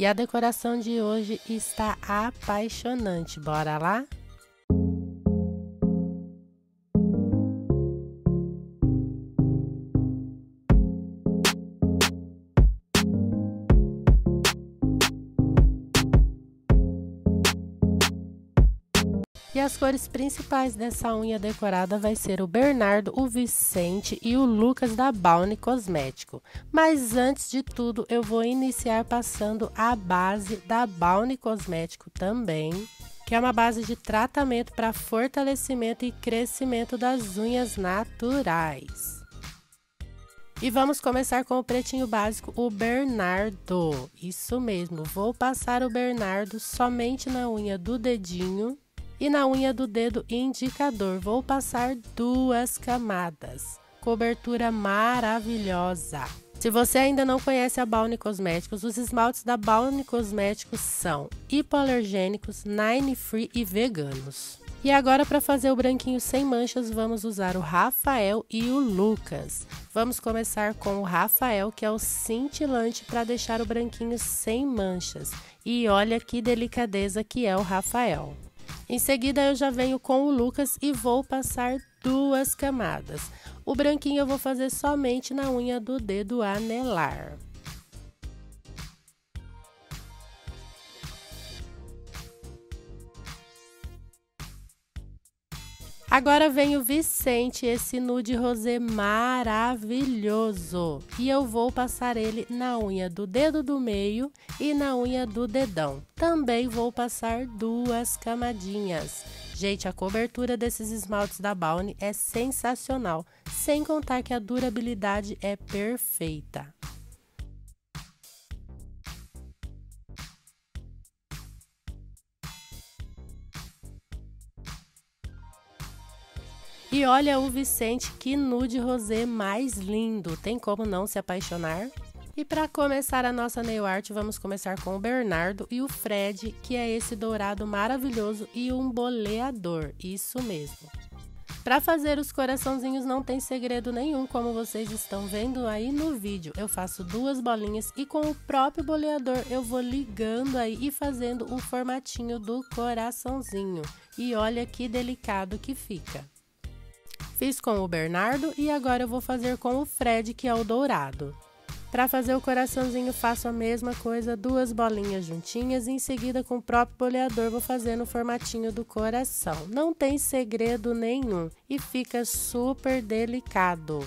E a decoração de hoje está apaixonante. Bora lá? E as cores principais dessa unha decorada vai ser o Bernardo, o Vicente e o Lucas da Bounty Cosmético. Mas antes de tudo, eu vou iniciar passando a base da Bounty Cosmético também, que é uma base de tratamento para fortalecimento e crescimento das unhas naturais. E vamos começar com o pretinho básico, o Bernardo. Isso mesmo, vou passar o Bernardo somente na unha do dedinho e na unha do dedo indicador vou passar duas camadas. Cobertura maravilhosa! Se você ainda não conhece a Balne Cosméticos, os esmaltes da Balne Cosméticos são hipoalergênicos, nine free e veganos. E agora para fazer o branquinho sem manchas, vamos usar o Rafael e o Lucas. Vamos começar com o Rafael, que é o cintilante para deixar o branquinho sem manchas. E olha que delicadeza que é o Rafael. Em seguida, eu já venho com o Lucas e vou passar duas camadas. O branquinho eu vou fazer somente na unha do dedo anelar. Agora vem o Vicente, esse nude rosé maravilhoso. E eu vou passar ele na unha do dedo do meio e na unha do dedão. Também vou passar duas camadinhas. Gente, a cobertura desses esmaltes da Balne é sensacional, sem contar que a durabilidade é perfeita. E olha o Vicente, que nude rosé mais lindo. Tem como não se apaixonar? E para começar a nossa nail art, vamos começar com o Bernardo e o Fred, que é esse dourado maravilhoso e um boleador. Isso mesmo. Para fazer os coraçãozinhos não tem segredo nenhum, como vocês estão vendo aí no vídeo. Eu faço duas bolinhas e com o próprio boleador eu vou ligando aí e fazendo o formatinho do coraçãozinho. E olha que delicado que fica. Fiz com o Bernardo e agora eu vou fazer com o Fred, que é o dourado. Para fazer o coraçãozinho, faço a mesma coisa, duas bolinhas juntinhas e em seguida com o próprio boleador vou fazer no formatinho do coração. Não tem segredo nenhum e fica super delicado.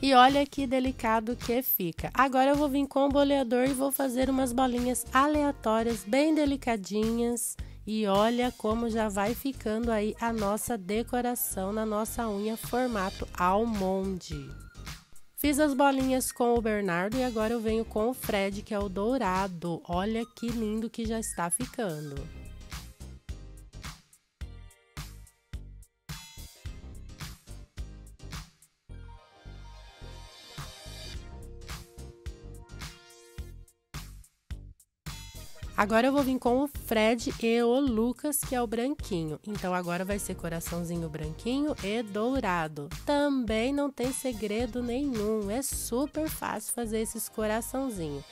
E olha que delicado que fica. Agora eu vou vir com o boleador e vou fazer umas bolinhas aleatórias, bem delicadinhas. E olha como já vai ficando aí a nossa decoração na nossa unha formato almond. Fiz as bolinhas com o Bernardo e agora eu venho com o Fred, que é o dourado. Olha que lindo que já está ficando. Agora eu vou vir com o Fred e o Lucas, que é o branquinho. Então agora vai ser coraçãozinho branquinho e dourado. Também não tem segredo nenhum, é super fácil fazer esses coraçãozinhos.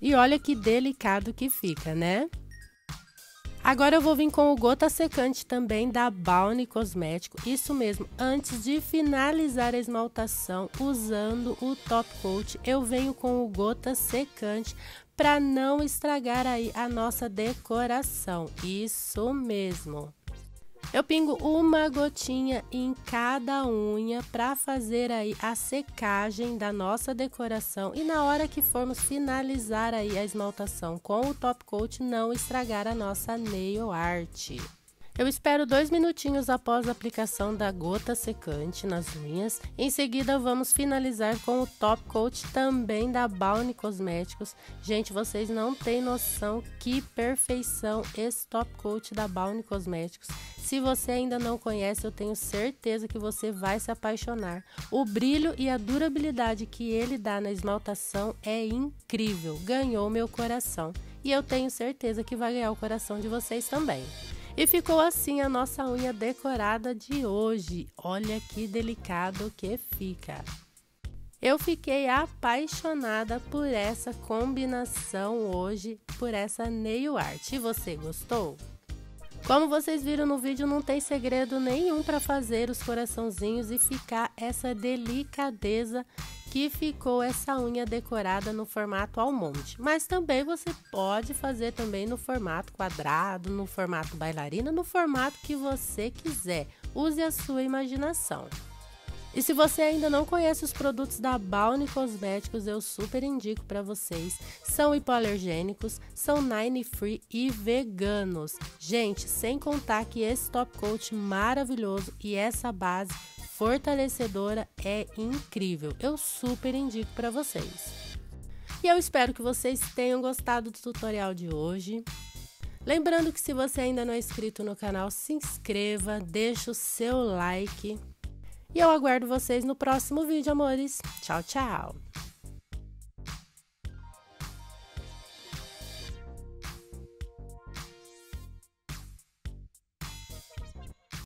E olha que delicado que fica, né? Agora eu vou vir com o gota secante também da Bounty Cosmético. Isso mesmo, antes de finalizar a esmaltação usando o top coat, eu venho com o gota secante para não estragar aí a nossa decoração. Isso mesmo. Eu pingo uma gotinha em cada unha para fazer aí a secagem da nossa decoração e na hora que formos finalizar aí a esmaltação com o top coat não estragar a nossa nail art. Eu espero dois minutinhos após a aplicação da gota secante nas unhas. Em seguida, vamos finalizar com o top coat também da Bounty Cosméticos. Gente, vocês não têm noção que perfeição esse top coat da Bounty Cosméticos. Se você ainda não conhece, eu tenho certeza que você vai se apaixonar. O brilho e a durabilidade que ele dá na esmaltação é incrível. Ganhou meu coração. E eu tenho certeza que vai ganhar o coração de vocês também. E ficou assim a nossa unha decorada de hoje. Olha que delicado que fica. Eu fiquei apaixonada por essa combinação hoje, por essa nail art. E você gostou? Como vocês viram no vídeo, não tem segredo nenhum para fazer os coraçãozinhos e ficar essa delicadeza que ficou essa unha decorada no formato almond. Mas também você pode fazer também no formato quadrado, no formato bailarina, no formato que você quiser. Use a sua imaginação. E se você ainda não conhece os produtos da Bounty Cosméticos, eu super indico para vocês. São hipoalergênicos, são nine free e veganos. Gente, sem contar que esse top coat maravilhoso e essa base fortalecedora é incrível. Eu super indico para vocês. E eu espero que vocês tenham gostado do tutorial de hoje. Lembrando que se você ainda não é inscrito no canal, se inscreva, deixa o seu like. E eu aguardo vocês no próximo vídeo, amores. Tchau, tchau!